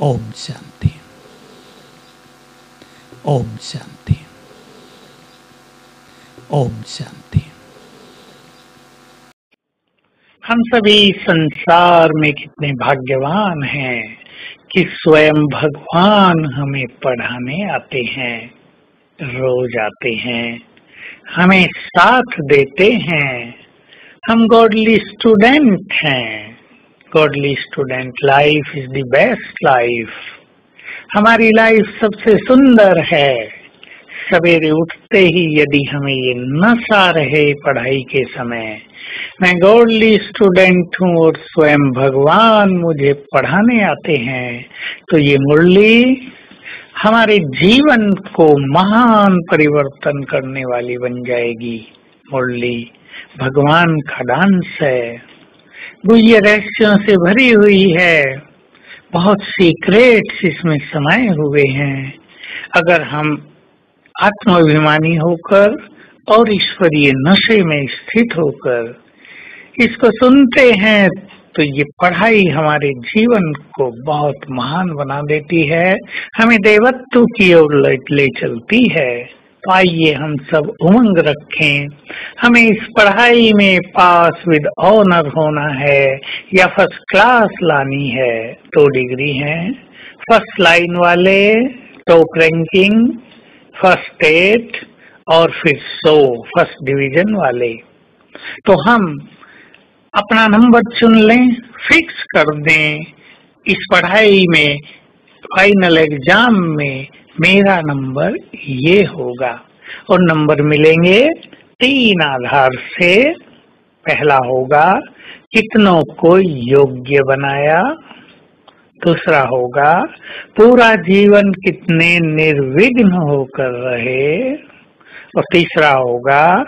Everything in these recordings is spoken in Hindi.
ओम शांति ओम शांति ओम शांति हम सभी संसार में कितने भाग्यवान हैं कि स्वयं भगवान हमें पढ़ाने आते हैं, रोज आते हैं, हमें साथ देते हैं। हम गॉडली स्टूडेंट हैं। Godly student life is the best life हमारी लाइफ सबसे सुंदर है। सवेरे उठते ही यदि हमें ये नशा रहे पढ़ाई के समय, मैं गॉडली स्टूडेंट हूँ और स्वयं भगवान मुझे पढ़ाने आते हैं तो ये मुरली हमारे जीवन को महान परिवर्तन करने वाली बन जाएगी। मुरली, भगवान का डांस है। गुह्य रहस्यों से भरी हुई है। बहुत सीक्रेट्स इसमें समाये हुए हैं। अगर हम आत्माभिमानी होकर और ईश्वरीय नशे में स्थित होकर इसको सुनते हैं तो ये पढ़ाई हमारे जीवन को बहुत महान बना देती है। हमें देवत्व की ओर ले चलती है। आइए हम सब उमंग रखें। हमें इस पढ़ाई में पास विद ऑनर होना है, या फ़र्स्ट क्लास लानी है। तो डिग्री है। फ़र्स्ट लाइन वाले टॉप रैंकिंग फ़र्स्ट एट और फिर सो फ़र्स्ट डिवीज़न वाले। तो हम अपना नंबर चुन लें फिक्स कर दें। इस पढ़ाई में फाइनल एग्ज़ाम में मेरा नंबर ये होगा। और नंबर मिलेंगे तीन आधार से। पहला होगा, कितनों को योग्य बनाया? दूसरा होगा, पूरा जीवन कितने निर्विघ्न होकर रहे? और तीसरा होगा,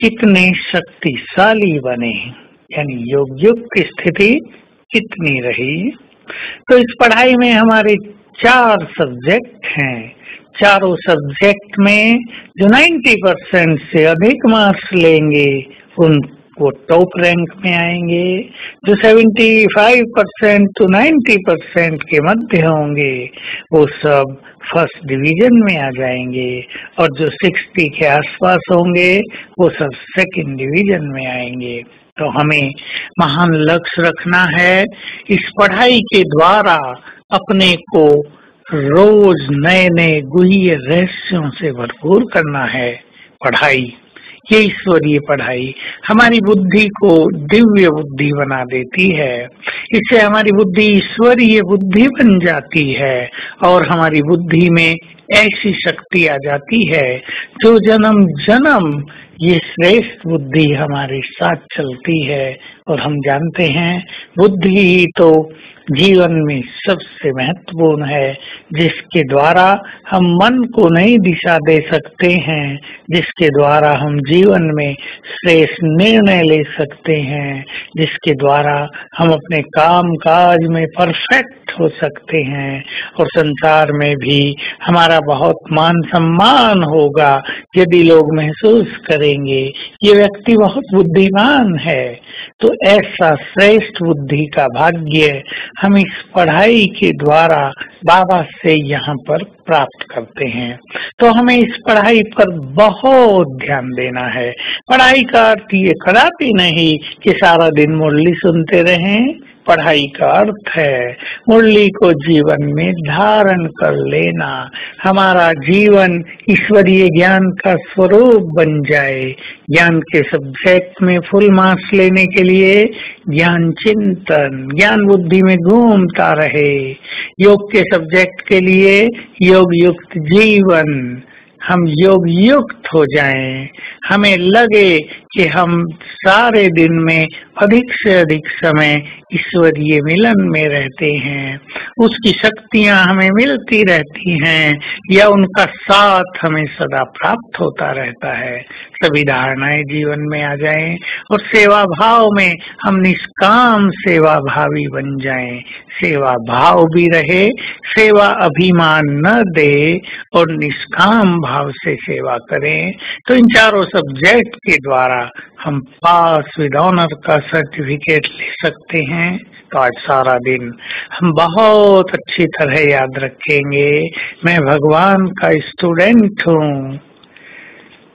कितने शक्तिशाली बने? यानी योग युग की स्थिति कितनी रही? तो इस पढ़ाई में हमारे चार सब्जेक्ट हैं। चारों सब्जेक्ट में जो 90 परसेंट से अधिक मार्क्स लेंगे उन वो टॉप रैंक में आएँगे। जो 75 परसेंट टू 90 परसेंट के मध्य होंगे, वो सब फ़र्स्ट डिवीज़न में आ जाएँगे। और जो 60 के आसपास होंगे, वो सब सेकंड डिवीज़न में आएँगे। तो हमें महान लक्ष्य रखना है। इस पढ़ाई के द्वारा अपने को रोज नए नए गुह्य रहस्यों से भरपूर करना है। पढ़ाई, ये ईश्वरीय पढ़ाई हमारी बुद्धि को दिव्य बुद्धि बना देती है। इससे हमारी बुद्धि ईश्वरीय बुद्धि बन जाती है और हमारी बुद्धि में ऐसी शक्ति आ जाती है, जो जन्म जन्म ये श्रेष्ठ बुद्धि हमारे साथ चलती है। और हम जानते हैं, बुद्धि ही तो जीवन में सबसे महत्वपूर्ण है, जिसके द्वारा हम मन को नई दिशा दे सकते हैं, जिसके द्वारा हम जीवन में श्रेष्ठ निर्णय ले सकते हैं, जिसके द्वारा हम अपने काम काज में परफेक्ट हो सकते हैं। और संसार में भी हमारा बहुत मान सम्मान होगा, यदि लोग महसूस करेंगे। ये व्यक्ति बहुत बुद्धिमान है। तो ऐसा श्रेष्ठ बुद्धि का भाग्य हम इस पढ़ाई के द्वारा बाबा से यहाँ पर प्राप्त करते हैं। तो हमें इस पढ़ाई पर बहुत ध्यान देना है। पढ़ाई का अर्थ ये कदापि नहीं कि सारा दिन मुरली सुनते रहें। पढ़ाई का अर्थ है, मुरली को जीवन में धारण कर लेना। हमारा जीवन ईश्वरीय ज्ञान का स्वरूप बन जाए। ज्ञान के सब्जेक्ट में फुल मार्क्स लेने के लिए ज्ञान चिंतन, ज्ञान बुद्धि में घूमता रहे। योग के सब्जेक्ट के लिए योग युक्त जीवन। हम योग युक्त हो जाएँ। हमें लगे कि हम सारे दिन में अधिक से अधिक समय ईश्वरीय मिलन में रहते हैं। उसकी शक्तियाँ हमें मिलती रहती हैं, या उनका साथ हमें सदा प्राप्त होता रहता है। सभी धारणाएँ जीवन में आ जाएँ, और सेवा भाव में हम निष्काम सेवा भावी बन जाएँ। सेवा भाव भी रहे, सेवा अभिमान न दे, और निष्काम भाव से सेवा करें। तो इन चारों सब्जेक्ट के द्वारा हम पास विद ऑनर का सर्टिफिकेट ले सकते हैं। हैं। तो आज सारा दिन हम बहुत अच्छी तरह याद रखेंगे। मैं भगवान का स्टूडेंट हूँ।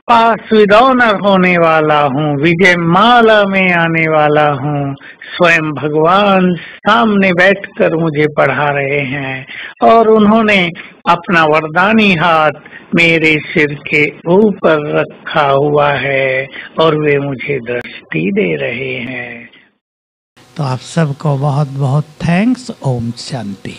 पास विद ऑनर होने वाला हूँ। विजय माला में आने वाला हूँ। स्वयं भगवान सामने बैठकर मुझे पढ़ा रहे हैं और उन्होंने अपना वरदानी हाथ मेरे सिर के ऊपर रखा हुआ है और वे मुझे दृष्टि दे रहे हैं। तो आप सबको बहुत बहुत थैंक्स ओम शांति।